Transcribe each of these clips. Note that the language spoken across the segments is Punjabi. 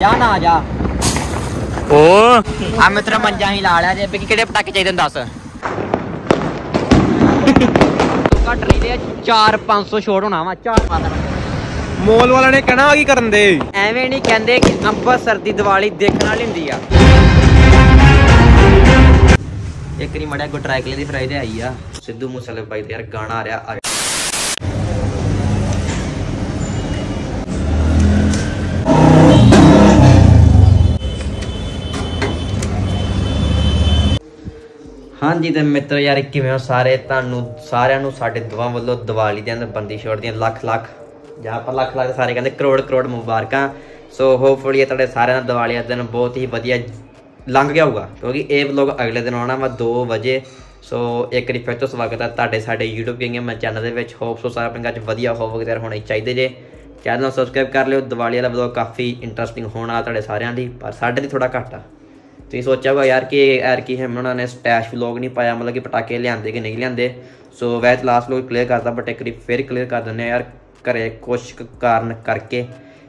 ਜਾ ਨਾ ਜਾ। ਓ। ਆ ਮਿੱਤਰ ਮੰਜਾ ਹੀ ਲਾ ਲਿਆ ਜੇ ਵੀ ਕਿਹੜੇ ਪਟਾਕੇ ਚਾਹੀਦੇ ਨੇ ਦੱਸ? ਘੱਟ ਲਈਦੇ ਆ 4 500 ਛੋੜ ਹੋਣਾ ਵਾ 4 ਮਾਤਾ ਮੋਲ ਵਾਲਾ ਨੇ ਕਹਿਣਾ ਆ ਕੀ ਕਰਨ ਦੇ? ਐਵੇਂ ਨਹੀਂ ਕਹਿੰਦੇ ਕਿ ਅੰਮ੍ਰਿਤਸਰ ਦੀ ਦੀਵਾਲੀ ਦੇਖਣ ਵਾਲੀ ਹੁੰਦੀ ਆ। ਇੱਕ ਰੀ ਮੜਿਆ ਕੋ ਟਰੈਕਲੇ ਦੀ ਫਰਾਈ ਤੇ ਆਈ ਆ। ਸਿੱਧੂ ਮੂਸੇਵਾਲੇ ਬਾਈ ਤੇ ਯਾਰ ਗਾਣਾ ਆ ਰਿਹਾ। ਹਾਂਜੀ ਤੇ ਮਿੱਤਰ ਯਾਰ ਕਿਵੇਂ ਹੋ ਸਾਰੇ? ਤੁਹਾਨੂੰ ਸਾਰਿਆਂ ਨੂੰ ਸਾਡੇ ਦੁਆ ਵੱਲੋਂ ਦੀਵਾਲੀ ਦੇ ਅੰਦਰ ਬੰਦੀ ਛੋੜ ਦੀਆਂ ਲੱਖ ਲੱਖ, ਜਾਂ ਪਰ ਲੱਖ ਲੱਖ ਸਾਰੇ ਕਹਿੰਦੇ ਕਰੋੜ ਕਰੋੜ ਮੁਬਾਰਕਾਂ। ਸੋ ਹੋਪਫੁਲੀ ਤੁਹਾਡੇ ਸਾਰਿਆਂ ਦਾ ਦੀਵਾਲੀ ਦਾ ਦਿਨ ਬਹੁਤ ਹੀ ਵਧੀਆ ਲੰਘ ਗਿਆ ਹੋਊਗਾ, ਕਿਉਂਕਿ ਇਹ ਵਲੋਗ ਅਗਲੇ ਦਿਨ ਆਉਣਾ ਵਾ 2 ਵਜੇ। ਸੋ ਇੱਕ ਵਾਰੀ ਫਿਰ ਤੋਂ ਸਵਾਗਤ ਹੈ ਤੁਹਾਡੇ, ਸਾਡੇ YouTube ਕਿੰਗ ਮੈਂ ਚੈਨਲ ਦੇ ਵਿੱਚ। ਹੋਪ ਸੋ ਸਾਰੇ ਆਪਣੇ ਘਰ ਵਧੀਆ ਹੋਵੋਗੇ, ਤੇ ਹੋਣੇ ਚਾਹੀਦੇ ਜੇ। ਚੈਨਲ ਨੂੰ ਸਬਸਕ੍ਰਾਈਬ ਕਰ ਲਿਓ, ਦੀਵਾਲੀ ਵਾਲਾ ਵਲੋਗ ਕਾਫੀ ਇੰਟਰਸਟਿੰਗ ਹੋਣਾ ਤੁਹਾਡੇ ਸਾਰਿਆਂ ਲਈ ਪਰ ਸਾਡੇ ਲਈ ਥੋੜਾ ਘੱਟ ਆ। ਤੁਸੀਂ ਸੋਚਿਆ ਹੋਗਾ ਯਾਰ ਕਿ ਐਰ ਕੀ ਹੈ ਉਹਨਾਂ ਨੇ ਸਟੈਸ਼ ਵਲੌਗ ਨਹੀਂ ਪਾਇਆ, ਮਤਲਬ ਕਿ ਪਟਾਕੇ ਲਿਆਂਦੇ ਕਿ ਨਹੀਂ ਲਿਆਂਦੇ। ਸੋ ਵੈਸੇ ਲਾਸਟ ਲੋਕ ਕਲੀਅਰ ਕਰਦਾ ਬਟ ਇੱਕ ਵਾਰੀ ਫਿਰ ਕਲੀਅਰ ਕਰ ਦਿੰਦੇ ਆ ਯਾਰ, ਘਰੇ ਕੁਛ ਕਾਰਨ ਕਰਕੇ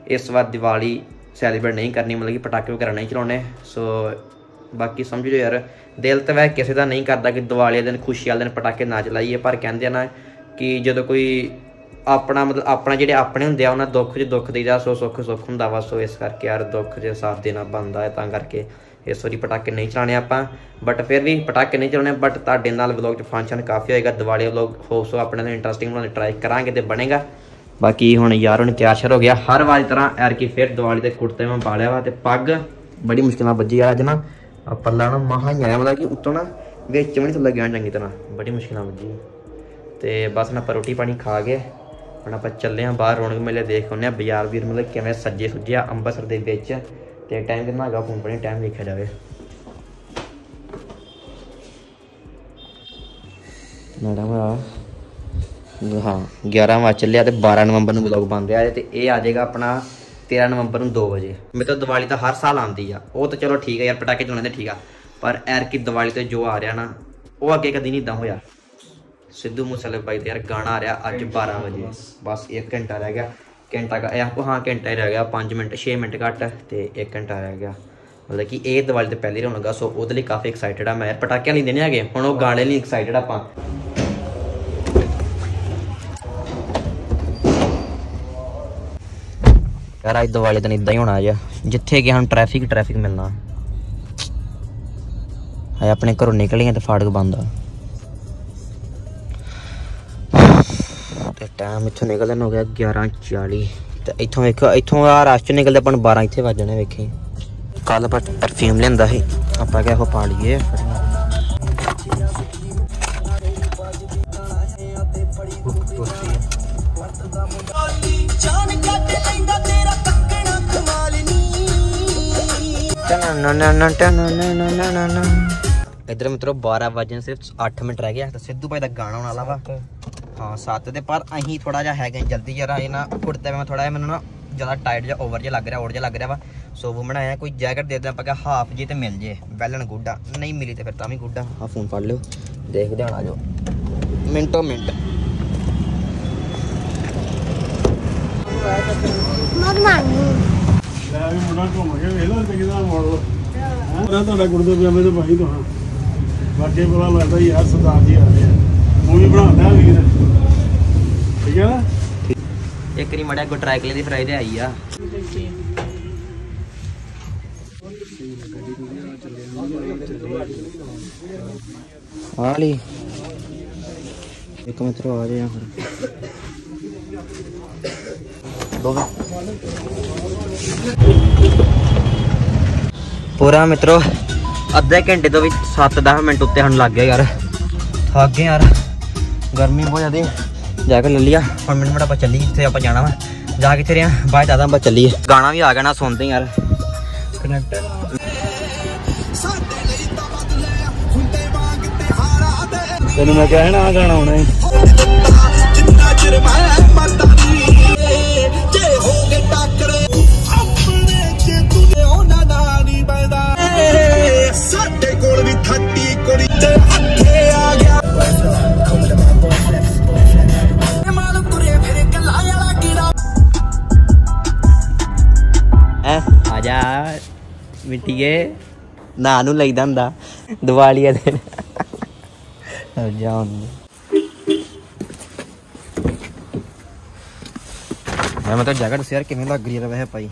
ਇਸ ਵਾਰ ਦੀਵਾਲੀ ਸੈਲੀਬ੍ਰੇਟ ਨਹੀਂ ਕਰਨੀ, ਮਤਲਬ ਕਿ ਪਟਾਕੇ ਵਗੈਰਾ ਨਹੀਂ ਚਲਾਉਣੇ। ਸੋ ਬਾਕੀ ਸਮਝ ਲਓ ਯਾਰ, ਦਿਲ ਤਾਂ ਵੈ ਕਿਸੇ ਦਾ ਨਹੀਂ ਕਰਦਾ ਕਿ ਦੀਵਾਲੀ ਦੇ ਦਿਨ, ਖੁਸ਼ੀ ਵਾਲੇ ਦਿਨ ਪਟਾਕੇ ਨਾ ਚਲਾਈਏ, ਪਰ ਕਹਿੰਦੇ ਆ ਨਾ ਕਿ ਜਦੋਂ ਕੋਈ ਆਪਣਾ, ਮਤਲਬ ਆਪਣਾ ਜਿਹੜੇ ਆਪਣੇ ਹੁੰਦੇ ਆ, ਉਹਨਾਂ ਦੁੱਖ 'ਚ ਦੁੱਖ ਦੇਈਦਾ, ਸੋ ਸੁੱਖ ਸੁੱਖ ਹੁੰਦਾ ਵਾ। ਸੋ ਇਸ ਕਰਕੇ ਯਾਰ ਦੁੱਖ 'ਚ ਸਾਥ ਦੇਣਾ ਬਣਦਾ ਹੈ, ਤਾਂ ਕਰਕੇ ਇਸ ਵਾਰੀ ਪਟਾਕੇ ਨਹੀਂ ਚਲਾਣੇ ਆਪਾਂ ਬਟ ਫਿਰ ਵੀ ਪਟਾਕੇ ਨਹੀਂ ਚਲਾਉਣੇ ਬਟ ਤੁਹਾਡੇ ਨਾਲ ਵਲੌਗ 'ਚ ਫੰਕਸ਼ਨ ਕਾਫੀ ਹੋਏਗਾ, ਦੀਵਾਲੀ ਵਲੌਗ ਹੋਪ ਸੋ ਆਪਣੇ ਨਾਲ ਇੰਟਰਸਟਿੰਗ ਬਣਾਉਣ ਟਰਾਈ ਕਰਾਂਗੇ ਤੇ ਬਣੇਗਾ। ਬਾਕੀ ਹੁਣ ਯਾਰ, ਹੁਣ ਤਿਆਰ ਸ਼ਰ ਹੋ ਗਿਆ, ਹਰ ਵਾਰ ਤਰ੍ਹਾਂ ਐਰ ਕੀ ਫਿਰ ਦੀਵਾਲੀ ਦੇ ਕੁੜਤੇ ਮੈਂ ਪਾ ਲਿਆ ਵਾ ਤੇ ਪੱਗ ਬੜੀ ਮੁਸ਼ਕਿਲ ਨਾਲ ਵੱਜੀ ਯਾਰ ਅੱਜ ਨਾ, ਆਹ ਪੱਲਾ ਨਾ ਮਹਾ ਹੀ ਆਇਆ, ਮਤਲਬ ਕਿ ਉੱਤੋਂ ਨਾ ਵਿੱਚ ਵੀ ਨਹੀਂ ਲੱਗਿਆ ਚੰਗੀ ਤਰ੍ਹਾਂ, ਬੜੀ ਮੁਸ਼ਕਿਲ ਨਾਲ ਵੱਜੀ ਤੇ ਬਸ ਨਾ ਆਪਾਂ ਰੋਟੀ ਪਾਣੀ ਖਾ ਕੇ ਹੁਣ ਆਪਾਂ ਚੱਲੇ ਆਂ ਬਾਹਰ, ਰੌਣਕ ਮੇਲੇ ਦੇਖ ਆਉਂਦੇ ਆ, ਬਾਜ਼ਾਰ ਵੀਰ ਮਤਲਬ ਕਿਵੇਂ ਸੱਜੇ ਸੁੱਜੇ ਆ ਅੰਮ੍ਰਿਤਸਰ ਦੇ ਵਿੱਚ। ਤੇ ਟਾਈਮ ਕਿੰਨਾ ਹੈਗਾ ਫੋਨ ਪਣੀ ਟਾਈਮ ਦੇਖਿਆ ਜਾਵੇ। ਮੈਡਮ ਆ ਹਾਂ 11 ਵਜੇ ਚੱਲਿਆ ਤੇ 12 ਨਵੰਬਰ ਨੂੰ ਵਲੌਗ ਬੰਦ ਆ ਤੇ ਇਹ ਆ ਜਾਏਗਾ ਆਪਣਾ 13 ਨਵੰਬਰ ਨੂੰ 2 ਵਜੇ। ਮੇਰੇ ਤਾਂ ਦੀਵਾਲੀ ਤਾਂ ਹਰ ਸਾਲ ਆਉਂਦੀ ਆ। ਉਹ ਤਾਂ ਚਲੋ ਠੀਕ ਆ ਯਾਰ, ਪਟਾਕੇ ਚਲਾਉਂਦੇ ਠੀਕ ਆ। ਪਰ ਐਰ ਕੀ ਦੀਵਾਲੀ ਤੇ ਜੋ ਆ ਰਿਹਾ ਨਾ, ਉਹ ਅੱਗੇ ਕਦੀ ਨਹੀਂ ਇਦਾਂ ਹੋਇਆ। ਸਿੱਧੂ ਮੂਸੇਵਾਲੇ ਬਾਈ ਤੇ ਯਾਰ ਗਾਣਾ ਆ ਰਿਹਾ ਅੱਜ 12 ਵਜੇ। ਬਸ 1 ਘੰਟਾ ਰਹਿ ਗਿਆ। ਘੰਟਾ ਕਾ ਇਹ ਹਾਂ, ਘੰਟਾ ਹੀ ਰਹਿ ਗਿਆ 5 ਮਿੰਟ 6 ਮਿੰਟ ਘੱਟ, ਤੇ 1 ਘੰਟਾ ਰਹਿ ਗਿਆ। ਮਤਲਬ ਕਿ ਇਹ ਦੀਵਾਲੀ ਤੇ ਪਹਿਲੀ ਰੌਣਕ ਆ ਸੋ ਉਹਦੇ ਲਈ ਕਾਫੀ ਐਕਸਾਈਟਡ ਆ ਮੈਂ। ਪਟਾਕਿਆਂ ਲਈ ਦੇਣੇ ਹੈਗੇ, ਹੁਣ ਉਹ ਗਾਣੇ ਲਈ ਐਕਸਾਈਟਡ ਆਪਾਂ। ਯਾਰ, ਅੱਜ ਦੀਵਾਲੀ ਦਿਨ ਇਦਾਂ ਹੀ ਹੋਣਾ ਜਾ ਜਿੱਥੇ ਗਿਆ ਹੁਣ ਟ੍ਰੈਫਿਕ ਟ੍ਰੈਫਿਕ ਮਿਲਣਾ। ਹੈ ਆਪਣੇ ਘਰੋਂ ਨਿਕਲੀਆਂ ਤੇ ਫਾਟਕ ਬੰਦ ਆ। ਟਾਈਮ ਇੱਥੋਂ ਨਿਕਲਣ ਨੂੰ ਹੋ ਗਿਆ 11:40 ਤੇ ਇੱਥੋਂ ਵੇਖੋ, ਇੱਥੋਂ ਆ ਰਸ਼ ਚ ਨਿਕਲਦੇ ਆਪਾਂ ਨੂੰ 12 ਇੱਥੇ ਵੱਜ ਵੇਖੀ। ਕੱਲ ਆਪਾਂ ਪਰਫਿਊਮ ਲੈਂਦਾ ਸੀ। ਆਪਾਂ ਕਿਹਾ ਉਹ ਪਾ ਲਈਏ। ਇਧਰ ਮਿੱਤਰੋ 12 ਵਜੇ ਸਿਰਫ 8 ਮਿੰਟ ਰਹਿ ਗਿਆ ਤਾਂ ਸਿੱਧੂ ਭਾਈ ਦਾ ਗਾਣਾ ਆਉਣ ਵਾਲਾ ਵਾ। ਹਾਂ 7 ਤੇ ਪਰ ਅਸੀਂ ਥੋੜਾ ਜਿਹਾ ਹੈਗਾ ਜਲਦੀ ਜਰਾ ਇਹ ਨਾ ਕੁੜਤੇ ਮੈਂ ਥੋੜਾ ਜਿਹਾ ਮੈਨੂੰ ਨਾ ਜ਼ਿਆਦਾ ਟਾਈਟ ਜਿਹਾ ਓਵਰ ਜਿਹਾ ਲੱਗ ਰਿਹਾ ਓਵਰ ਜਿਹਾ ਲੱਗ ਰਿਹਾ ਵਾ। ਸੋ ਉਹ ਬਣਾਇਆ ਕੋਈ ਜੈਕਟ ਦੇ ਦਿਆਂ ਆਪਾਂ ਹਾਫ ਜੀ ਤੇ ਮਿਲ ਜੇ ਵੈਲਨ ਗੁੱਡਾ ਨਹੀਂ ਮਿਲੀ ਤੇ ਫਿਰ ਤਾਂ ਵੀ ਗੁੱਡਾ ਆ। ਫੋਨ ਫੜ ਲਿਓ ਦੇਖਦੇ ਹਾਂ ਆ ਜਾਓ ਮਿੰਟੋ। ਮਿੰਟ ਲੈ ਵੀ ਮੁੰਡਾ ਘੁੰਮ ਕੇ ਵੇਖ ਲਓ ਤੇ ਕਿਦਾਂ ਮਾਡਲ ਹਾਂ? ਤੁਹਾਡਾ ਗੁਰਦੇ ਪਜਾਮੇ ਤੇ ਭਾਈ ਤੁਹਾਂ ਬਾਕੀ ਪਤਾ ਲੱਗਦਾ ਯਾਰ ਸਰਦਾਰ ਜੀ ਆ ਰਹੇ ਆ। ਮੂਵੀ ਬਣਾਉਂਦਾ ਵੀਰ ਠੀਕ ਹੈ ਨਾ? ਇੱਕ ਵਾਰੀ ਮੜਿਆ ਕੋ ਟਰੈਕਲੇ ਦੀ ਫਰਾਈ ਤੇ ਆਈ ਆ। ਹਾਲੀ ਇੱਕ ਮਿੰਟ ਆ ਜਾ ਫਿਰ। ਦੋਵੇਂ। ਪੂਰਾ ਮਿੱਤਰੋ ਅੱਧੇ ਘੰਟੇ ਤੋਂ ਵੀ 7-10 ਮਿੰਟ ਉੱਤੇ ਸਾਨੂੰ ਲੱਗ ਗਿਆ ਯਾਰ। ਥੱਕ ਗਏ ਯਾਰ। ਗਰਮੀ ਬਹੁਤ ਜ਼ਿਆਦੀ ਜਾ ਕੇ ਲੈ ਲਿਆ। ਹੁਣ ਮੈਨੂੰ ਮੜਾ ਆਪਾਂ ਚੱਲੀ ਜਿੱਥੇ ਆਪਾਂ ਜਾਣਾ ਵਾ। ਜਾ ਕੇ ਤੇਰੇ ਬਾਅਦ ਦਾਦਾ ਆਪਾਂ ਚੱਲੀਏ। ਗਾਣਾ ਵੀ ਆ ਗਿਆ ਨਾ ਸੁਣਦੇ ਯਾਰ। ਕਨੈਕਟ ਸਾਡੇ ਲਈ ਤਾਂ ਬਦਲੇ ਹੁੰਦੇ ਵਾਂਗ ਤੇ ਹਾਰਾ ਦੇ ਤੈਨੂੰ ਮੈਂ ਕਹਿਣਾ ਆ ਗਾਣਾ ਆਉਣਾ ਹੈ ਮਿੱਟੀਏ ਨਾ ਨੂੰ ਲਈਦਾ ਹੁੰਦਾ। ਦੀਵਾਲੀ ਵਾਲੇ ਦਿਨ। ਜਾਉਂ ਮੈਂ ਮਤਲਬ ਜੈਕਟ ਯਾਰ ਕਿਵੇਂ ਲੱਗ ਰਹੀ ਹੈ ਵੈਸੇ ਭਾਈ।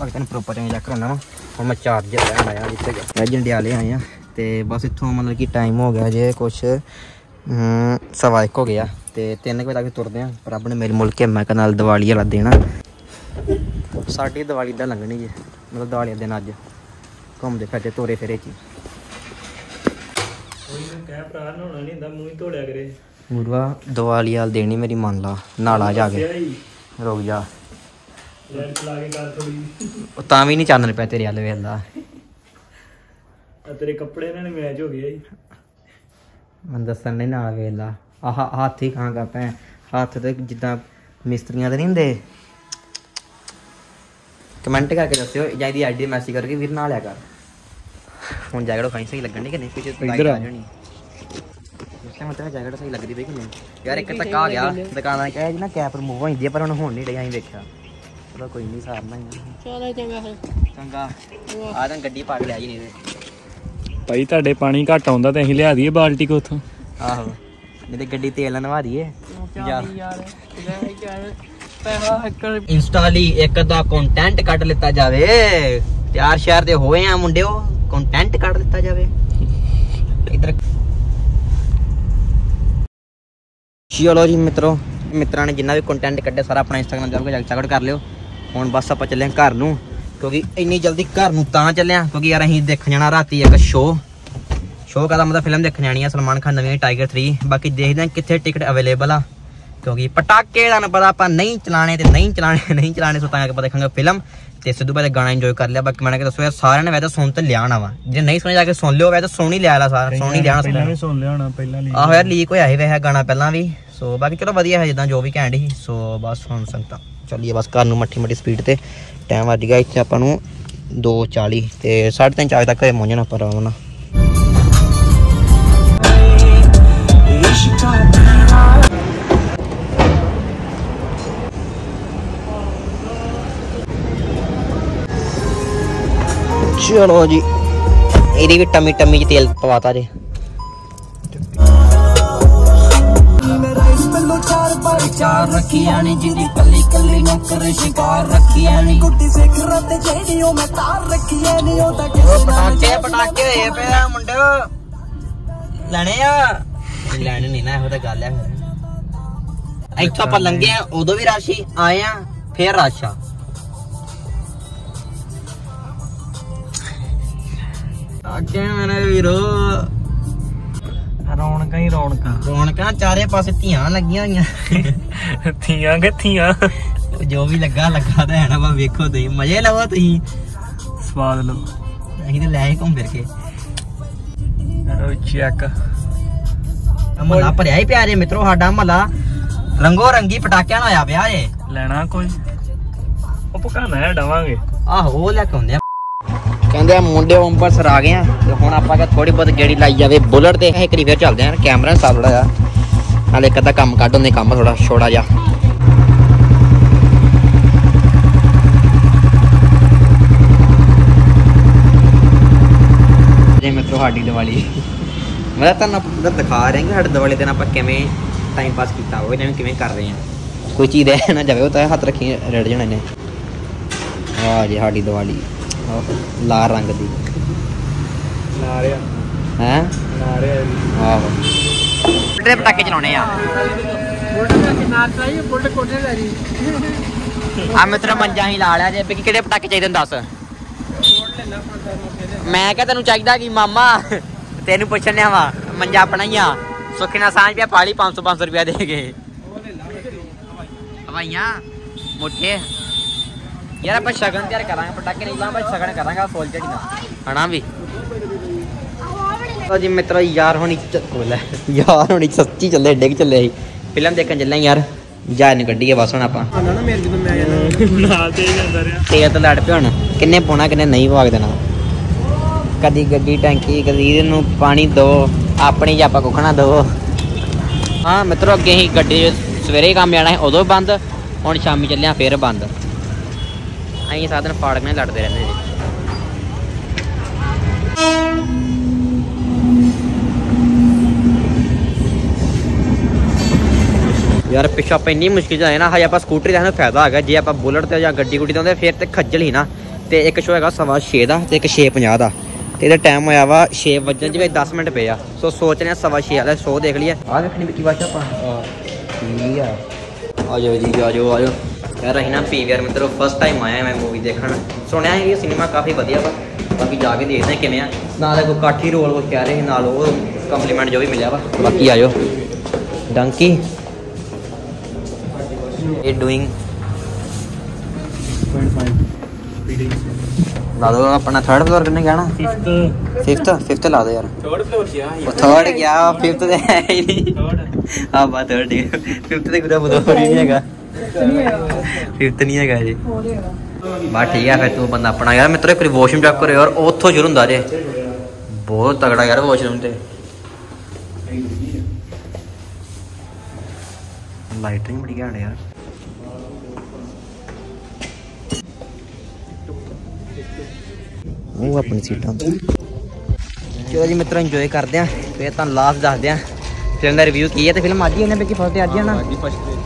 ਭਗਤ ਨੂੰ ਪ੍ਰੋਪਰ ਚੇਂਜ ਚੈੱਕ ਕਰਨਾ ਵਾ ਹੁਣ ਮੈਂ ਚਾਰਜਰ ਲੈਣ ਆਇਆ ਜਿੱਥੇ ਗਿਆ। ਜੰਡਿਆਲੇ ਆਏ ਆ। ਤੇ ਬਸ ਇੱਥੋਂ ਮਤਲਬ ਕਿ ਟਾਈਮ ਹੋ ਗਿਆ ਜੇ ਕੁਛ ਸਵਾ ਇੱਕ ਹੋ ਗਿਆ। ਤੇ 3 ਵਜੇ ਤੱਕ ਤੁਰਦੇ ਆ। ਪਰ ਆਪਣੇ ਮੇਰੇ ਮੁਲਕ ਮੈਂ ਕਹ ਨਾਲ ਦੀਵਾਲੀ ਵਾਲਾ ਦੇਣਾ ਸਾਡੀ ਦੀਵਾਲੀ ਦਾ ਲੰਘਣੀ ਜੇ। ਮਤਲਬ ਦੀਵਾਲੀ ਦਾ ਦਿਨ ਅੱਜ। ਘੁੰਮਦੇ ਫਿਰਦੇ ਤੋਰੇ ਫੇਰੇ ਚ ਕਹਿ ਭਰਾ ਨਹਾਉਣਾ ਨਹੀਂ ਹੁੰਦਾ ਮੂੰਹ ਹੀ ਧੋੜਿਆ ਕਰੇ। ਗੁਰੂਆ ਦੀਵਾਲੀ ਵਾਲ ਦੇਣੀ ਮੇਰੀ ਮੰਨ ਲਾ। ਨਾਲਾ ਜਾ ਕੇ। ਰੁਕ ਜਾ। ਲੈਟ ਲਾ ਕੇ ਕਰ ਥੋੜੀ ਉਹ ਤਾਂ ਵੀ ਨਹੀਂ ਚਾਨਣ ਪਿਆ ਤੇਰੇ ਵੱਲ ਵੇਲਾ ਆ ਤੇਰੇ ਕੱਪੜੇ ਇਹਨਾਂ ਨੇ ਮੈਚ ਹੋ ਗਏ ਜੀ। ਮੈਂ ਦੱਸਣ ਨਹੀਂ ਨਾਲ ਵੇਲਾ ਆਹ ਹੱਥ ਹੀ ਖਾਂਗਾ ਪੈ ਹੱਥ ਤੇ ਜਿੱਦਾਂ ਮਿਸਤਰੀਆਂ ਦੇ ਨਹੀਂ ਹੁੰਦੇ। ਕਮੈਂਟ ਕਰਕੇ ਦੱਸਿਓ ਜਾਂ ਦੀ ਆਈਡੀ ਮੈਸੇਜ ਕਰਕੇ ਵੀਰ ਨਾਲ ਲਿਆ ਕਰ। ਹੁਣ ਜੈਕਟ ਖਾਈ ਸਹੀ ਲੱਗਣ ਦੀ ਕਿ ਨਹੀਂ? ਪਿੱਛੇ ਲਾਈਟ ਆ। ਜਾਣੀ। ਇਸ ਲਈ ਮਤਲਬ ਜੈਕਟ ਸਹੀ ਲੱਗਦੀ ਪਈ ਕਿ ਨਹੀਂ? ਯਾਰ ਇੱਕ ਤੱਕ ਆ ਗਿਆ। ਦੁਕਾਨਾਂ ਕਹੇ ਜੀ ਨਾ ਕੈਪ ਰਿਮੂਵ ਹੋ ਜਾਂਦੀ ਹੈ ਪਰ ਹੁਣ ਹੋਣ ਨਹੀਂ ਰਹੀ ਅਸੀਂ ਵੇਖਿਆ। ਚਲੋ ਕੋਈ ਨਹੀਂ ਸਾਰਨਾ ਹੀ। ਚਲੋ ਚੰਗਾ ਫਿਰ। ਚੰਗਾ। ਆ ਤਾਂ ਗੱਡੀ ਪਾ ਕੇ ਲਿਆ ਜੀ ਨਹੀਂ ਤੇ ਭਾਈ ਤੁਹਾਡੇ ਪਾਣੀ ਘੱਟ ਆਉਂਦਾ ਤੇ ਅਸੀਂ ਲਿਆ ਦਈਏ ਬਾਲਟੀ ਕੋ ਉਥੋਂ। ਆਹੋ। ਨਹੀਂ ਤੇ ਗੱਡੀ ਤੇਲ ਨਵਾ ਦਈਏ। ਯਾਰ। ਇੰਸਟਾ ਲਈ ਇੱਕ ਦਾ ਕੰਟੈਂਟ ਕੱਢ ਲਿੱਤਾ ਜਾਵੇ। ਤਿਆਰ ਸ਼ਹਿਰ ਦੇ ਹੋਏ ਆ ਮੁੰਡਿਓ। ਕੰਟੈਂਟ ਕੱਢ ਲਿੱਤਾ ਜਾਵੇ। ਇਧਰ ਚਲੋ ਜੀ ਮਿੱਤਰੋ, ਮਿੱਤਰਾਂ ਨੇ ਜਿੰਨਾ ਵੀ ਕੰਟੈਂਟ ਕੱਢਿਆ, ਸਾਰਾ ਆਪਣਾ ਇੰਸਟਾਗ੍ਰਾਮ ਜਾ ਕੇ ਚੈੱਕ ਕਰ ਲਿਓ। ਹੁਣ ਬਸ ਆਪਾਂ ਚੱਲੇ ਹਾਂ ਘਰ ਨੂੰ, ਕਿਉਂਕਿ ਇੰਨੀ ਜਲਦੀ ਘਰ ਨੂੰ ਤਾਂ ਚੱਲਿਆ ਕਿਉਂਕਿ ਯਾਰ ਅਸੀਂ ਦੇਖਣ ਜਾਣਾ ਰਾਤੀ ਇੱਕ ਸ਼ੋਅ ਸ਼ੋਅ ਕਹਦਾ ਮਤਲਬ ਫਿਲਮ ਦੇਖਣ ਜਾਣੀ ਆ, ਸਲਮਾਨ ਖਾਨ ਨਵੀਂ ਟਾਈਗਰ 3 ਬਾਕੀ ਦੇਖਦੇ ਹਾਂ ਕਿੱਥੇ ਟਿਕਟ ਅਵੇਲੇਬਲ ਆ। ਕਿਉਂਕਿ ਪਟਾਕੇ ਦਾ ਨਾ ਪਤਾ ਆਪਾਂ ਨਹੀਂ ਚਲਾਣੇ ਤੇ ਨਹੀਂ ਚਲਾਣੇ ਨਹੀਂ ਚਲਾਣੇ ਸੋ ਤਾਂ ਕਰਕੇ ਆਪਾਂ ਦੇਖਾਂਗੇ ਫਿਲਮ ਤੇ ਸਿੱਧੂ ਦਾ ਗਾਣਾ ਇੰਜੋਏ ਕਰ ਲਿਆ। ਬਾਕੀ ਮੈਂ ਕਿਹਾ ਦੱਸੋ ਯਾਰ ਸਾਰਿਆਂ ਨੇ ਵੈਸੇ ਸੁਣ ਤੇ ਲਿਆਣਾ ਵਾ। ਜੇ ਨਹੀਂ ਸੁਣਿਆ ਜਾ ਕੇ ਸੁਣ ਲਿਓ ਵੈਸੇ ਸੁਣ ਹੀ ਲਿਆ ਲਾ ਸਾਰਾ ਸੁਣ ਹੀ ਲਿਆਣਾ ਪਹਿਲਾਂ ਵੀ ਸੁਣ ਲਿਆ ਹੋਣਾ ਪਹਿਲਾਂ ਲਈ ਆਹੋ ਯਾਰ ਲੀਕ ਹੋਇਆ ਸੀ ਵੈਸੇ ਗਾਣਾ ਪਹਿਲਾਂ ਵੀ। ਸੋ ਬਾਕੀ ਚਲੋ ਵਧੀਆ ਹੈ ਜਿੱਦਾਂ ਜੋ ਵੀ ਘੈਂਟ ਸੀ। ਸੋ ਬਸ ਹੁਣ ਸੰਗਤਾਂ ਚੱਲੀਏ ਬਸ ਘਰ ਨੂੰ ਮੱਠੀ ਮੱਠੀ ਸਪੀਡ ਤੇ। ਟਾਈਮ ਵੱਜ ਗਿਆ ਇੱਥੇ ਆਪਾਂ ਨੂੰ 2:40 ਤੇ 3:30 ਚਾਰ ਤੱਕ ਪਹੁੰਚਣਾ ਪਰ ਆਉਣਾ ਚਲੋ ਜੀ। ਇਹਦੀ ਵੀ ਟਮੀ ਟਮੀ ਚ ਤੇਲ ਪਵਾਤਾ ਜੇ। ਚਾਰ ਰੱਖੀਆਂ ਨੇ ਜਿਹਦੀ ਕੱਲੀ ਕੱਲੀ ਨੌਕਰ ਸ਼ਿਕਾਰ ਰੱਖੀਆਂ ਨੇ ਗੁੱਡੀ ਸਿੱਖ ਰਤ ਜਿਹੜੀ ਉਹ ਮੈਂ ਤਾਰ ਰੱਖੀ ਐ ਨਹੀਂ ਉਹ ਤਾਂ ਉਹ ਕਿਸੇ ਨਾਲ ਪਟਾਕੇ ਪਟਾਕੇ ਹੋਏ ਪਿਆ ਮੁੰਡਿਓ। ਲੈਣੇ ਆ? ਲੈਣੇ ਨਹੀਂ ਨਾ ਇਹੋ ਤਾਂ ਗੱਲ ਹੈ ਫਿਰ ਇੱਥੋਂ ਆਪਾਂ ਲੰਘੇ ਆ ਉਦੋਂ ਵੀ ਰਾਸ਼ੀ ਆਏ ਆ ਫੇਰ ਰਾਸ਼ਾ। ਅੱਗੇ ਮੇਰੇ ਵੀਰੋ। ਰੌਣਕਾਂ ਹੀ ਰੌਣਕਾਂ। ਰੌਣਕਾਂ ਚਾਰੇ ਪਾਸੇ ਧੀਆਂ ਲੱਗੀਆਂ ਹੋਈਆਂ। ਥੀਆਂ ਗੱਥੀਆਂ ਉਹ ਜੋ ਵੀ ਲੱਗਾ ਲੱਗਾ ਤਾਂ ਹੈ ਨਾ ਵਾ ਵੇਖੋ ਤੁਸੀਂ। ਮਜ਼ੇ ਲਵੋ ਤੁਸੀਂ। ਸਵਾਦ ਲਓ ਅਸੀਂ ਤੇ ਲੈ ਹੀ ਘੁੰਮ ਫਿਰ ਕੇ। ਕਰੋ ਚੈੱਕ ਮਹੱਲਾ ਭਰਿਆ ਹੀ ਪਿਆ ਜੇ ਮਿੱਤਰੋ ਸਾਡਾ ਮਹੱਲਾ ਰੰਗੋ ਰੰਗੀ ਪਟਾਕਿਆਂ ਨਾਲ ਹੋਇਆ ਪਿਆ ਜੇ। ਲੈਣਾ ਕੋਈ? ਉਹ ਪਕਾਣਾ ਹੈ ਡਵਾਂਗੇ। ਆਹੋ ਲੈ ਕੇ ਆਉਂਦੇ ਕਹਿੰਦੇ ਆ ਮੁੰਡੇ ਅੰਬਰਸਰ ਆ ਗਏ ਆ ਤੇ ਹੁਣ ਆਪਾਂ ਕਿ ਥੋੜੀ ਬਹੁਤ ਗੇੜੀ ਲਾਈ ਜਾਵੇ ਬੁਲਟ ਤੇ। ਇੱਕ ਵਾਰੀ ਫੇਰ ਚੱਲਦੇ ਆ, ਕੈਮਰਾ ਸਾਫ਼ ਥੋੜਾ ਜਿਹਾ ਨਾਲੇ ਇੱਕ ਅੱਧਾ ਕੰਮ ਕੱਢ ਹੁੰਦੇ ਕੰਮ ਥੋੜਾ ਛੋੜਾ ਜਿਹਾ। ਜੇ ਮਿੱਤਰੋ, ਸਾਡੀ ਦੀਵਾਲੀ। ਮੈਂ ਤਾਂ ਤੁਹਾਨੂੰ ਪੂਰਾ ਦਿਖਾ ਰਹੇ ਹਾਂ ਕਿ ਸਾਡੇ ਦੀਵਾਲੀ ਦਿਨ ਆਪਾਂ ਕਿਵੇਂ ਟਾਈਮ ਪਾਸ ਕੀਤਾ ਹੋਵੇ ਜਿਵੇਂ ਕਿਵੇਂ ਕਰ ਰਹੇ ਹਾਂ ਕੋਈ ਚੀਜ਼ ਰਹਿ ਨਾ ਜਾਵੇ, ਉਹ ਤਾਂ ਹੱਥ ਰੱਖੀ ਰੜ ਜਾਣਾ ਨੇ। ਆ ਜੀ, ਸਾਡੀ ਦੀਵਾਲੀ। ਲਾਲ ਰੰਗ ਦੀ। ਨਾਰਿਆ। ਹੈ? ਨਾਰਿਆ ਆਹੋ। ਕਿਹੜੇ ਪਟਾਕੇ ਚਲਾਉਣੇ ਆ। ਬੁਲਟ ਦਾ ਕਿਨਾਰ ਚਾਹੀਏ ਬੁਲਟ ਕੋਟੇ ਲੈ ਜੀ ਆ ਮਿੱਤਰ ਮੰਜਾ ਹੀ ਲਾ ਲਿਆ ਜੇ ਵੀ ਕਿਹੜੇ ਪਟਾਕੇ ਚਾਹੀਦੇ ਨੇ ਦੱਸ। ਮੈਂ ਕਿਹਾ ਤੈਨੂੰ ਚਾਹੀਦਾ ਕੀ ਮਾਮਾ? ਤੈਨੂੰ ਪੁੱਛਣਿਆ ਵਾ ਮੰਜਾ ਆਪਣਾ ਹੀ ਆ। ਸੁੱਖੀ ਨਾਲ ਸਾਂਝ ਪਿਆ ਪਾਲੀ 500 500 ਰੁਪਿਆ ਦੇ ਕੇ। ਹਵਾਈਆਂ ਮੁੱਠੇ। ਯਾਰ ਆਪਾਂ ਸ਼ਗਨ ਤਿਆਰ ਕਰਾਂਗੇ ਪਟਾਕੇ ਨਹੀਂ ਲਾਂਗੇ ਆਪਾਂ ਸ਼ਗਨ ਕਰਾਂਗੇ ਫੁੱਲ ਝੜੀ ਨਾਲ। ਹਨਾ ਵੀ। ਲਓ ਜੀ ਮਿੱਤਰੋ ਯਾਰ ਹੁਣੀ ਚੱਲ ਯਾਰ ਹੁਣੀ ਸੱਚੀ ਚੱਲੇ ਡਿੱਗ ਚੱਲੇ ਸੀ ਫਿਲਮ ਦੇਖਣ ਚੱਲੇ ਹਾਂ ਯਾਰ। ਜਾ ਨਹੀਂ ਕੱਢੀਏ ਬਸ ਹੁਣ ਆਪਾਂ। ਆਣਾ ਨਾ ਮੇਰੇ ਜਦੋਂ ਮੈਂ ਜਾਣਾ ਨਾਲ ਤੇ ਹੀ ਜਾਂਦਾ ਰਿਹਾ। ਤੇਲ ਤਾਂ ਲੜ ਪਿਆ ਹੁਣ। ਕਿੰਨੇ ਪਾਉਣਾ ਕਿੰਨੇ ਨਹੀਂ ਭਾਗ ਦੇਣਾ। ਕਦੀ ਗੱਡੀ ਟੈਂਕੀ ਕਦੀ ਇਹਨੂੰ ਪਾਣੀ ਦੋ ਆਪਣੀ ਜਾਂ ਆਪਾਂ ਕੁਖਣਾ ਦੋ। ਹਾਂ ਮਿੱਤਰੋ ਅੱਗੇ ਹੀ ਗੱਡੀ ਸਵੇਰੇ ਕੰਮ ਜਾਣਾ ਹੈ ਉਦੋਂ ਬੰਦ ਹੁਣ ਸ਼ਾਮੀ ਚੱਲਿਆ ਫੇਰ ਬੰਦ। ਅਸੀਂ ਸਾਧਨ ਫਾੜਕ ਨਾਲ ਲੜਦੇ ਰਹਿੰਦੇ ਜੀ ਯਾਰ ਪਿੱਛੋਂ ਆਪਾਂ ਇੰਨੀ ਮੁਸ਼ਕਿਲ ਆਏ ਨਾ ਹਜੇ ਆਪਾਂ ਸਕੂਟਰੀ ਦਾ ਸਾਨੂੰ ਫਾਇਦਾ ਹੈਗਾ ਜੇ ਆਪਾਂ ਬੁਲਟ ਤੇ ਜਾਂ ਗੱਡੀ ਗੁੱਡੀ ਤੇ ਫਿਰ ਤੇ ਖੱਜਲ ਹੀ ਨਾ। ਤੇ ਇੱਕ ਸ਼ੋ ਹੈਗਾ ਸਵਾ 6 ਦਾ ਤੇ ਇੱਕ 6:50 ਦਾ। ਤੇ ਇਹਦਾ ਟਾਈਮ ਹੋਇਆ ਵਾ 6 ਵਜਣ ਜਿਵੇਂ 10 ਮਿੰਟ ਪਏ ਆ। ਸੋ ਸੋਚ ਰਹੇ ਆ ਸਵਾ 6 ਵਾਲਾ ਸ਼ੋ ਦੇਖ ਲਈਏ। ਆ ਵੇਖਣੀ ਵਿੱਕੀ ਬਾਸ਼ਾ ਆਪਾਂ। ਆ। ਆ ਜਾਓ ਜੀ ਆ ਜਾਓ ਆ ਜਾਓ। ਨਾ ਪੀਵੀਆਰ ਮਿੱਤਰੋ ਫਸਟ ਟਾਈਮ ਆਇਆ ਮੈਂ ਮੂਵੀ ਦੇਖਣ। ਸੁਣਿਆ ਹੈ ਇਹ ਸਿਨੇਮਾ ਕਾਫੀ ਵਧੀਆ ਵਾ। ਬਾਕੀ ਜਾ ਕੇ ਦੇਖਦੇ ਹਾਂ ਕਿਵੇਂ ਆ। ਨਾਲ ਕੋਈ ਕਾਠੀ ਰੋਲ ਉਹ ਕਹਿ ਰਹੇ ਨਾਲ ਉਹ ਕੰਪਲੀਮੈਂਟ ਜੋ ਵੀ ਮਿਲਿਆ ਵਾ। ਬਾਕੀ ਆ ਜਾਓ। ਡੰਕੀ ਇਹ ਡੂਇੰਗ 0.5 ਲਾ ਦੋ ਆਪਣਾ ਥਰਡ ਫਲੋਰ ਕਿੰਨੇ ਕਹਿਣਾ? ਫਿਫਥ ਫਿਫਥ ਫਿਫਥ ਲਾ ਦੋ ਯਾਰ। ਥਰਡ ਫਲੋਰ ਗਿਆ ਉਹ ਥਰਡ ਗਿਆ ਫਿਫਥ ਤੇ ਹੈ ਹੀ ਨਹੀਂ। ਥਰਡ ਆ ਬਾ ਥਰਡ ਫਿਫਥ ਤੇ ਗੁਰਾ ਬਦੋ ਨਹੀਂ ਹੈਗਾ? ਫਿਫਥ ਨਹੀਂ ਹੈਗਾ। ਜੀ ਬਾ ਠੀਕ ਆ ਫਿਰ ਤੂੰ ਬੰਦਾ ਆਪਣਾ ਯਾਰ ਮਿੱਤਰੋ ਇੱਕ ਵਾਸ਼ਰੂਮ ਚੈੱਕ ਕਰੋ ਯਾਰ ਉੱਥੋਂ ਸ਼ੁਰੂ ਹੁੰਦਾ ਜੇ। ਬਹੁਤ ਤਗੜਾ ਯਾਰ ਵਾਸ਼ਰੂਮ ਤੇ। ਲਾਈਟਿੰਗ ਬੜੀ ਘੈਂਟ ਯਾਰ। ਉਹ ਆਪਣੀ ਸੀਟਾਂ ਤੇ। ਚਲੋ ਜੀ ਮਿੱਤਰੋ ਇੰਜੋਏ ਕਰਦੇ ਆ। ਫਿਰ ਤੁਹਾਨੂੰ ਲਾਸਟ ਦੱਸਦੇ ਆ। ਫਿਲਮ ਦਾ ਰਿਵਿਊ ਕੀ ਹੈ ਤੇ ਫਿਲਮ ਅੱਜ ਹੀ ਇਹਨੇ ਬੇਕੀ ਫਸਟ ਅੱਜ ਹੀ ਨਾ?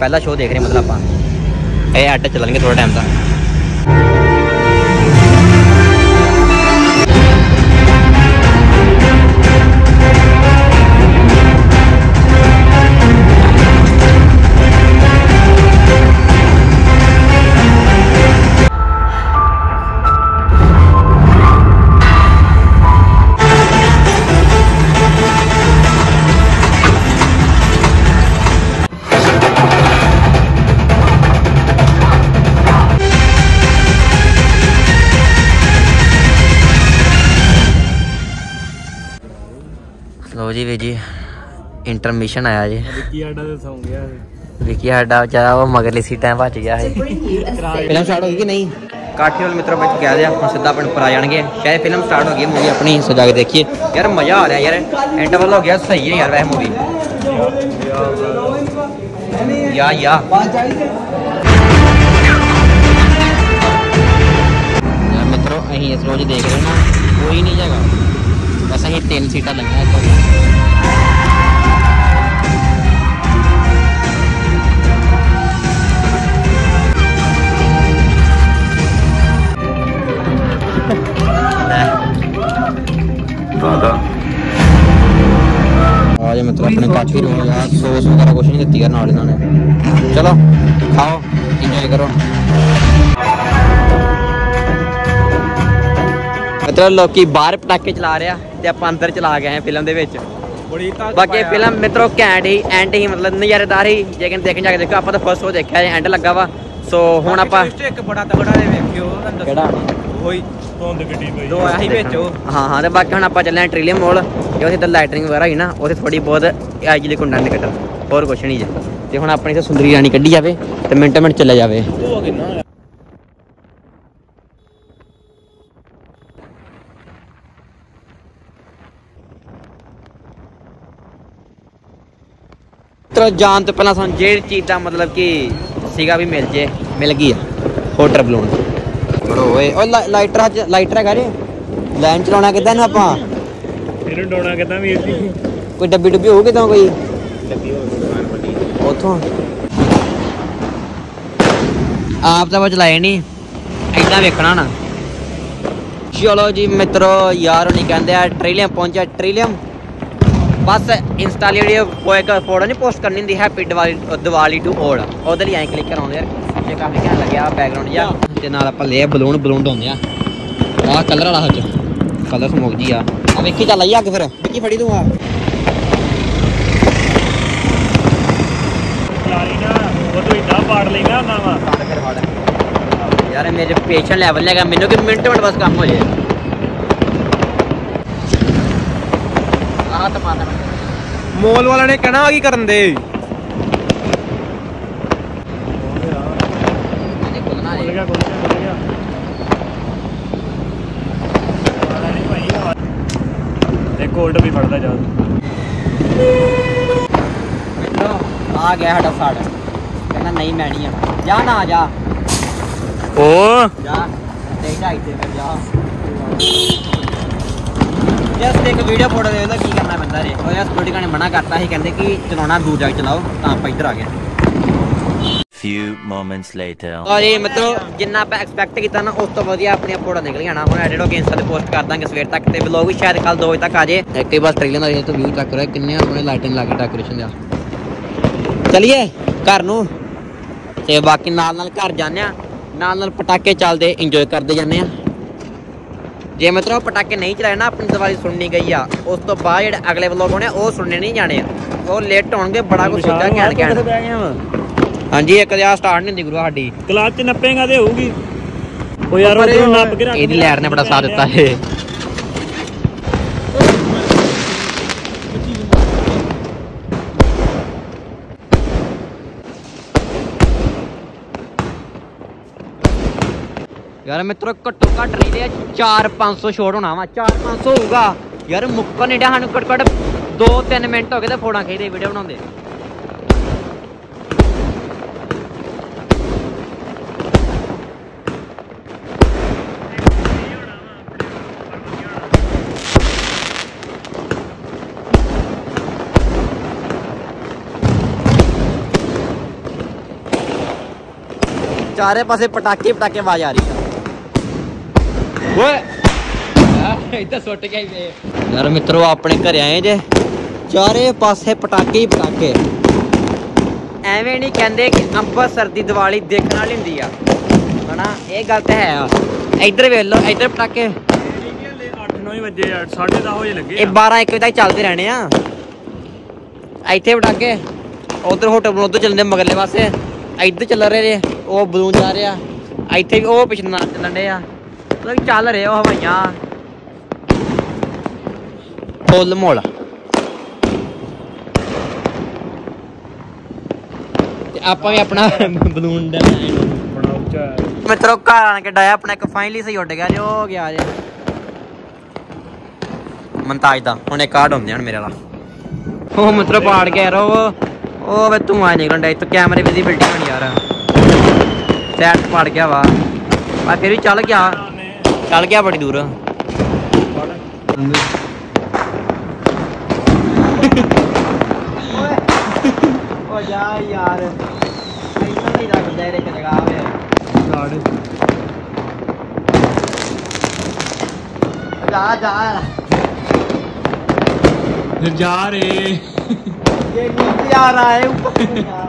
ਪਹਿਲਾ ਸ਼ੋਅ ਦੇਖ ਰਹੇ ਮਤਲਬ ਆਪਾਂ। ਇਹ ਅੱਡ ਚੱਲਣਗੇ ਥੋੜਾ ਟਾਈਮ ਤੱਕ ਜੀ ਵੀ ਜੀ ਇੰਟਰਮਿਸ਼ਨ ਆਇਆ ਜੀ। ਵਿੱਕੀ ਆਡਾ ਤੇ ਸੌਂ ਗਿਆ ਵਿਕੀ ਸਾਡਾ ਵਿਚਾਰਾ ਉਹ ਮਗਰਲੀ ਸੀਟਾਂ ਭੱਜ ਗਿਆ ਹੈ ਫਿਲਮ ਸਟਾਰਟ ਹੋ ਗਈ ਕਿ ਨਹੀਂ? ਕਾਠੀ ਵਾਲ ਮਿੱਤਰੋ ਵਿੱਚ ਕਹਿ ਦਿਆ ਹੁਣ ਸਿੱਧਾ ਆਪਣੇ ਉੱਪਰ ਆ ਜਾਣਗੇ। ਸ਼ਾਇਦ ਫਿਲਮ ਸਟਾਰਟ ਹੋ ਗਈ ਮੂਵੀ ਆਪਣੀ ਸਜਾ ਕੇ ਦੇਖੀਏ। ਯਾਰ ਮਜ਼ਾ ਆ ਰਿਹਾ ਯਾਰ ਇੰਟਰਵਲ ਹੋ ਗਿਆ ਸਹੀ ਹੈ ਯਾਰ ਵੈਸੇ ਮੂਵੀ ਯਾ ਯਾ। ਯਾਰ ਮਿੱਤਰੋ ਅਸੀਂ ਇਸ ਰੋਜ਼ ਦੇਖ ਰਹੇ ਨਾ ਕੋਈ ਨਹੀਂ ਜਗ੍ਹਾ ਬਸ ਅਸੀਂ ਤਿੰਨ ਸੀਟਾਂ ਲੱਗੀਆਂ ਸੌਸ ਵਗੈਰਾ ਕੁਛ ਨਹੀਂ ਦਿੱਤੀ ਯਾਰ ਨਾਲ ਇਹਨਾਂ ਨੇ। ਚਲੋ ਖਾਓ ਇੰਜੋਏ ਕਰੋ। ਮਤਲਬ ਲੋਕੀ ਬਾਹਰ ਪਟਾਕੇ ਚਲਾ ਰਿਹਾ ਤੇ ਆਪਾਂ ਅੰਦਰ ਚਲਾ ਗਏ ਆ ਫਿਲਮ ਦੇ ਵਿੱਚ। ਬਾਕੀ ਫਿਲਮ ਮਿੱਤਰੋ ਘੈਂਟ ਹੀ ਐਂਡ ਹੀ ਮਤਲਬ ਨਜ਼ਾਰੇਦਾਰ ਹੀ। ਜੇ ਕਿ ਦੇਖਣ ਜਾ ਕੇ ਦੇਖੋ ਆਪਾਂ ਤਾਂ ਫਸਟ ਉਹ ਦੇਖਿਆ ਐਂਡ ਲੱਗਾ ਵਾ। ਸੋ ਹੁਣ ਆਪਾਂ ਇੱਕ ਬੜਾ ਤਗੜਾ ਦੇ ਵੇਖਿਓ ਕਿਹੜਾ? ਉਹੀ ਧੁੰਦ ਗੱਡੀ ਪਈ। ਦੋ ਆਹੀ ਵਿੱਚ ਹਾਂ ਹਾਂ ਤੇ ਬਾਕੀ ਹੁਣ ਆਪਾਂ ਚੱਲੇ ਟ੍ਰਿਲੀਅਮ ਮੋਲ ਤੇ ਉੱਥੇ ਤਾਂ ਲਾਈਟਿੰਗ ਵਗੈਰਾ ਹੀ ਨਾ ਉੱਥੇ ਥੋੜੀ ਬਹੁਤ ਐਜਲੀ ਕੁੰਡਾ ਨਿਕਲ ਹੋਰ ਕੁਛ ਨਹੀਂ ਜੇ। ਤੇ ਹੁਣ ਆਪਣੀ ਤੇ ਸੁੰਦਰੀ ਰਾਣੀ ਕੱਢੀ ਜਾਵੇ ਤੇ ਮਿੰਟੋ ਮਿੰਟ ਚੱਲੇ ਜਾਵੇ। ਉਹ ਕਿੰਨਾ ਤਰ ਜਾਣ ਤੋਂ ਪਹਿਲਾਂ ਸਾਨੂੰ ਜਿਹੜੀ ਚੀਜ਼ ਦਾ ਮਤਲਬ ਕਿ ਸੀਗਾ ਵੀ ਮਿਲ ਜੇ ਮਿਲ ਗਈ ਆ ਹੋਟਰ ਬਲੂਨ ਬੜੋ ਓਏ ਲਾ- ਲਾਈਟਰ ਅੱਜ ਲਾਈਟਰ ਹੈਗਾ ਰੇ ਲਾਈਨ ਚਲਾਉਣਾ ਕਿੱਦਾਂ ਇਹਨੂੰ ਆਪਾਂ? ਇਹਨੂੰ ਡੋਣਾ ਕਿਦਾਂ ਵੀਰ ਜੀ? ਕੋਈ ਡੱਬੀ ਡੁੱਬੀ ਹੋਊ ਕਿਦਾਂ ਕੋਈ? ਉਥੋਂ। ਆਪ ਤਾਂ ਬਚ ਲਾਏ ਨਹੀਂ। ਐਦਾਂ ਵੇਖਣਾ ਨਾ। ਚਲੋ ਜੀ ਮਿੱਤਰੋ ਯਾਰ ਨਹੀਂ ਕਹਿੰਦੇ ਆ ਟ੍ਰਿਲੀਅਮ ਪਹੁੰਚਿਆ ਟ੍ਰਿਲੀਅਮ ਬਸ ਇੰਸਟਾ ਲਈ ਜਿਹੜੀ ਉਹ ਇੱਕ ਫੋਟੋ ਨਹੀਂ ਪੋਸਟ ਕਰਨੀ ਹੁੰਦੀ happy Diwali Diwali to all ਉਹਦੇ ਲਈ ਐਂ ਕਲਿੱਕ ਕਰਾਉਂਦੇ ਯਾਰ ਜੇ ਕਾਫੀ ਘੈਂਟ ਲੱਗਿਆ ਬੈਕਗ੍ਰਾਉਂਡ ਜਿਹਾ। ਤੇ ਨਾਲ ਆਪਾਂ ਲੈ ਬਲੂਨ ਬਲੂਨ ਢਾਉਂਦੇ ਆ। ਆਹ ਕਲਰ ਵਾਲਾ ਹੱਜ। ਕਲਰ ਸਮੋਕ ਜੀ ਆ। ਆ ਵੇਖੀ ਚੱਲ ਆਈ ਅੱਗ ਫਿਰ। ਵਿੱਕੀ ਫੜੀ ਤੂੰ ਆ। ਲਾਰੀ ਨਾ ਉਹ ਤੋਂ ਇੱਡਾ ਪਾੜ ਲੈਣਾ ਹੁੰਦਾ ਵਾ ਯਾਰ ਮੇਰੇ ਪੇਸ਼ੈਂਟ ਲੈਵਲ ਹੈਗਾ ਮੈਨੂੰ ਕਿ ਮਿੰਟ ਮਿੰਟ ਬਸ ਕੰਮ ਹੋ ਜਾਏ। ਆਹ ਤਾਂ ਮਾਰਨਾ ਮੋਲ ਵਾਲਾ ਨੇ ਕਹਿਣਾ ਆ ਕੀ ਕਰਨ ਦੇ ਅਜੇ ਖੁੱਲਣਾ ਖੁੱਲ ਜੇ ਗਿਆ ਖੁੱਲ ਗਿਆ ਖੁੱਲ ਗਿਆ ਵਾਲਾ ਨਹੀਂ ਭਾਈ ਹਵਾ- ਇਹ ਕੋਲਡ ਵੀ ਫੜਦਾ ਜਾ ਮਿੱਤਰੋ ਆ ਗਿਆ ਸਾਡਾ ਸਾੜ। ਕਹਿੰਦਾ ਨਹੀਂ ਮੈਂ ਨਹੀਂ ਆਣਾ ਜਾ ਨਾ ਜਾ। ਓ। ਜਾ। ਤੇ ਢਾਈ ਤੇ ਫਿਰ ਜਾ। ਜਸਟ ਇੱਕ ਵੀਡੀਓ ਫੋਟੋ ਦੇ ਲਓ ਕੀ ਕਰਨਾ ਪੈਂਦਾ ਰੇ ਉਹ ਯਾਰ ਸਿਕਿਉਰਿਟੀ ਗਾਰਡ ਨੇ ਮਨਾ ਕਰਤਾ ਸੀ ਕਹਿੰਦੇ ਕਿ ਚਲਾਉਣਾ ਦੂਰ ਜਾ ਕੇ ਚਲਾਓ ਤਾਂ ਆਪਾਂ ਇੱਧਰ ਆ ਗਏ। Few moments later. ਔਰ ਇਹ ਮਤਲਬ ਜਿੰਨਾ ਆਪਾਂ ਐਕਸਪੈਕਟ ਕੀਤਾ ਨਾ ਉਸ ਤੋਂ ਵਧੀਆ ਆਪਣੀਆਂ ਫੋਟੋ ਨਿਕਲ ਜਾਣਾ ਹੁਣ ਐਡਿਟ ਹੋ ਕੇ ਇੰਸਟਾ ਤੇ ਪੋਸਟ ਕਰ ਦਾਂਗੇ ਸਵੇਰ ਤੱਕ ਤੇ ਵਲੌਗ ਵੀ ਸ਼ਾਇਦ ਕੱਲ 2 ਵਜੇ ਤੱਕ ਆ ਜੇ। ਬਸ ਟ੍ਰੇਲਰ ਦਾ ਇਹ ਤੋਂ ਵਿਊ ਤੱਕ ਰਿਹਾ ਕਿੰਨੇ ਆਪਣੇ ਲਾਈਟਿੰਗ ਲਾ ਕੇ ਡੈਕੋਰੇਸ਼ਨ ਦਾ ਚਲਿਏ ਘਰ ਨੂੰ। ਤੇ ਬਾਕੀ ਨਾਲ ਨਾਲ ਘਰ ਜਾਂਦੇ ਆ ਨਾਲ ਨਾਲ ਪਟਾਕੇ ਚੱਲਦੇ ਇੰਜੋਏ ਕਰਦੇ ਜਾਂਦੇ ਆ ਜੇ ਮਤਲਬ ਪਟਾਕੇ ਨਹੀਂ ਚਲਾਏ ਨਾ ਆਪਣੀ ਦੀਵਾਲੀ ਸੁਣਨੀ ਗਈ ਆ। ਉਸ ਤੋਂ ਬਾਅਦ ਜਿਹੜੇ ਅਗਲੇ ਵਲੋਗ ਹੋਣੇ ਉਹ ਸੁਣਨੇ ਨਹੀਂ ਜਾਣੇ। ਆ ਉਹ ਲੇਟ ਹੋਣਗੇ ਬੜਾ ਕੁਝ ਸੋਚਿਆ ਕਹਿਣ ਕਹਿਣ ਹਾਂਜੀ ਇੱਕ ਦਿਆ ਸਟਾਰਟ ਨਹੀਂ ਹੁੰਦੀ ਗੁਰੂ ਸਾਡੀ। ਕਲਾਚ ਨੱਪੇਗਾ ਤੇ ਹੋਊਗੀ? ਉਹ ਯਾਰ ਉਧਰੋਂ ਨੱਪ ਕੇ ਰੱਖ ਇਹਦੀ ਲੈਰ ਨੇ ਬੜਾ ਸਾਥ ਦਿੱਤਾ ਏ ਯਾਰ ਮਿੱਤਰੋ ਘੱਟੋ ਘੱਟ ਨਹੀਂ ਦੇ 4-500 ਛੋੜ ਹੋਣਾ ਵਾ 4-500 ਹੋਊਗਾ। ਯਾਰ ਮੁੱਕਰ ਨਹੀਂ ਡਿਆ ਸਾਨੂੰ ਘੱਟ ਘੱਟ 2-3 ਮਿੰਟ ਹੋ ਗਏ ਤੇ ਫੋਟੋਆਂ ਖਿੱਚਦੇ ਵੀਡੀਓ ਬਣਾਉਂਦੇ। ਚਾਰੇ ਪਾਸੇ ਪਟਾਕੇ ਪਟਾਕੇ ਆਵਾਜ਼ ਆ ਰਹੀ ਆ ਓਏ। ਇੱਥੇ ਸੁੱਟ ਕੇ ਆਈ ਯਾਰ ਮਿੱਤਰੋ ਆਪਣੇ ਘਰੇ ਆਏ ਜੇ। ਚਾਰੇ ਪਾਸੇ ਪਟਾਕੇ ਹੀ ਪਟਾਕੇ। ਐਵੇਂ ਨਹੀਂ ਕਹਿੰਦੇ ਕਿ ਅੰਮ੍ਰਿਤਸਰ ਦੀ ਦੀਵਾਲੀ ਦੇਖਣ ਵਾਲੀ ਹੁੰਦੀ ਆ। ਹਨਾ ਇਹ ਗੱਲ ਤਾਂ ਹੈ ਆ। ਇੱਧਰ ਵੇਖ ਲਓ ਇੱਧਰ ਪਟਾਕੇ। 8-9 ਵਜੇ 10:30 ਵਜੇ ਲੱਗੇ ਇਹ 12 1 ਵਜੇ ਤੱਕ ਚੱਲਦੇ ਰਹਿਣੇ ਆ। ਇੱਥੇ ਪਟਾਕੇ। ਉਧਰ ਹੋਟਲ ਨੂੰ ਉਧਰ ਚੱਲਦੇ ਮਗਰਲੇ ਪਾਸੇ। ਇੱਧਰ ਚੱਲ ਰਹੇ ਨੇ ਉਹ ਬਲੂਨ ਜਾ ਰਿਹਾ। ਇੱਥੇ ਵੀ ਉਹ ਪਿਛਲੇ ਨਾਲ ਚੱਲਣ ਦੇ ਆ। ਮਤਲਬ ਚੱਲ ਰਹੇ ਉਹ ਹਵਾਈਆਂ। ਫੁੱਲ ਮੋਲ। ਤੇ ਆਪਾਂ ਵੀ ਆਪਣਾ ਬਲੂਨ ਦਾ ਬੜਾ ਉੱਚਾ ਮਿੱਤਰੋ ਘਰ ਆਣ ਕੇ ਡਾਇਆ ਆਪਣਾ ਇੱਕ ਫਾਈਨਲੀ ਸਹੀ ਉੱਡ ਗਿਆ ਜੋ ਹੋ ਗਿਆ ਜੇ। ਮਨਤਾਜ ਦਾ ਹੁਣ ਇਹ ਕਾਰਡ ਹੁੰਦੇ ਹਨ ਮੇਰੇ ਵਾਲਾ। ਉਹ ਮਿੱਤਰੋ ਪਾੜ ਗਿਆ ਯਾਰ ਉਹ ਉਹ ਵੇ ਤੂੰ ਆ ਨਿਕਲਣ ਡਿਆ ਇੱਥੇ ਕੈਮਰੇ ਵਿਜ਼ਿਬਿਲਟੀ ਹੋਣੀ ਯਾਰ ਸੈਟ ਪੜ ਗਿਆ ਵਾ ਪਰ ਫਿਰ ਵੀ ਚੱਲ ਗਿਆ ਚੱਲ ਗਿਆ ਬੜੀ ਦੂਰ ਓ ਜਾ ਯਾਰ ਇੰਨਾ ਨਹੀਂ ਲੱਗਦਾ ਇਹਦੇ ਚ ਲਗਾ ਵੇ ਜਾ ਜਾ ਫਿਰ ਜਾ ਰੇ ये नीचे आ रहा है ऊपर